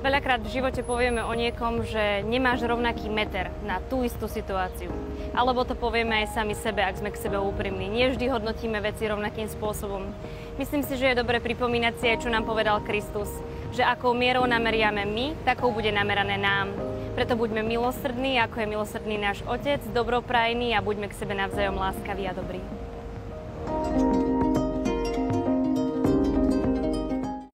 Veľakrát v živote povieme o niekom, že nemáš rovnaký meter na tú istú situáciu. Alebo to povieme aj sami sebe, ak sme k sebe úprimní. Nie vždy hodnotíme veci rovnakým spôsobom. Myslím si, že je dobre pripomínať si aj, čo nám povedal Kristus. Že akou mierou nameriame my, takou bude namerané nám. Preto buďme milosrdní, ako je milosrdný náš Otec, dobroprajný a buďme k sebe navzájom láskaví a dobrí.